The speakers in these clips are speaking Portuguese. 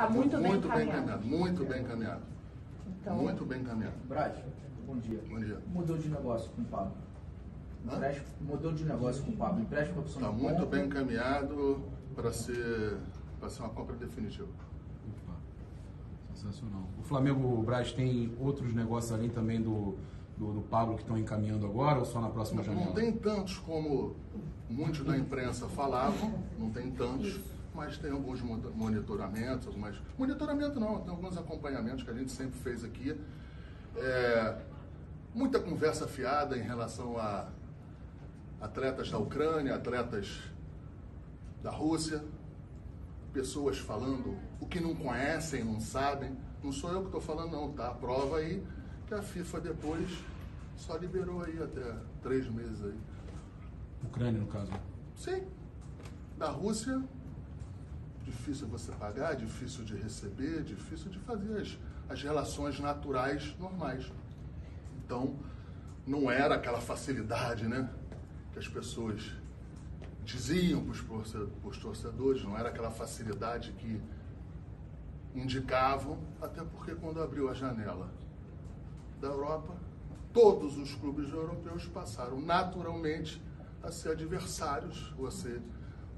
Tá muito bem muito bem encaminhado. encaminhado. Muito bem encaminhado. Então, Muito bem encaminhado. Brad, bom dia. Bom dia. Mudou de negócio com o Pablo. Empréstimo- mudou de negócio com o Pablo. Empréstimo com a opção Está muito compra. bem encaminhado para ser, para ser uma compra definitiva. Opa, sensacional. O Flamengo Braz tem outros negócios além também do, do, do Pablo que estão encaminhando agora ou só na próxima janela? Não tem tantos como muitos da imprensa falavam, não tem tantos, mas tem alguns mo- monitoramentos, algumas. Monitoramento não, tem alguns acompanhamentos que a gente sempre fez aqui. É, muita conversa fiada em relação a atletas da Ucrânia, atletas da Rússia, pessoas falando o que não conhecem, não sabem. Não sou eu que estou falando, não, tá? A prova aí que a FIFA depois só liberou aí até três meses aí. Ucrânia, no caso. Sim. Da Rússia, difícil você pagar, difícil de receber, difícil de fazer as, as relações naturais normais. Então, não era aquela facilidade, né? Que as pessoas diziam para os torcedores, não era aquela facilidade que indicavam, até porque quando abriu a janela da Europa, todos os clubes europeus passaram naturalmente a ser adversários, ou a ser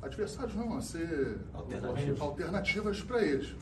adversários não, a ser Alternativas. alternativas para eles.